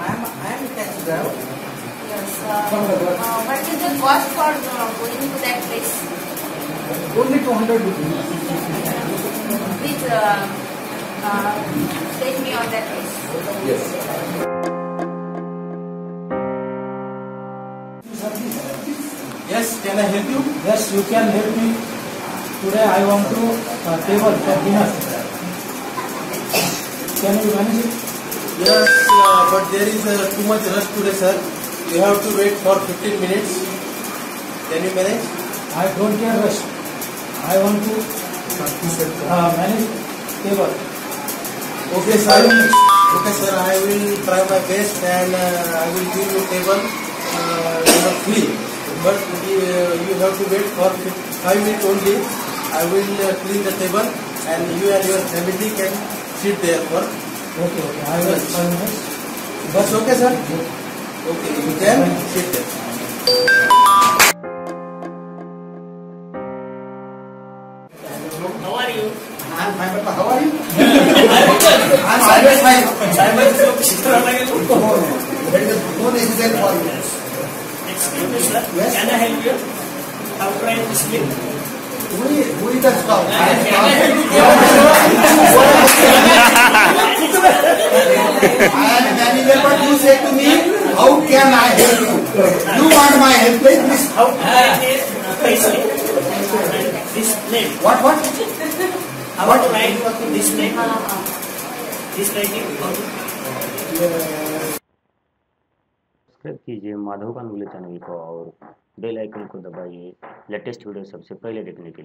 I'm, I'm taxi driver. Yes. Uh, uh, what is the cost for uh, going to that place? Only 200 rupees. Please uh, uh, take me on that place. Yes. Yes, can I help you? Yes, you can help me. Today I want to uh, table for dinner. Can you manage it? Yes, uh, but there is uh, too much rush today, sir. You have to wait for 15 minutes. Can you manage? I don't care rush. I want to uh, manage table. Okay, sir. Okay, sir. I will try my best and uh, I will give you table uh, free. But uh, you have to wait for five minutes only. I will uh, clean the table and you and your family can sit there for. Okay okay I will बस okay sir okay you can shift How are you? I'm fine, Papa. How are you? I'm always fine. I'm always fine. That is no necessary for you. Excuse me, sir. Yes. Can I help you? I'm trying to sleep. Who is, who is the staff? I am staff. Please? How to write it nicely? This name. What, what? How to write this name? This writing. Subscribe कीजिए Madhav Ganguly channel को और bell icon को दबाइए latest video सबसे पहले देखने के लिए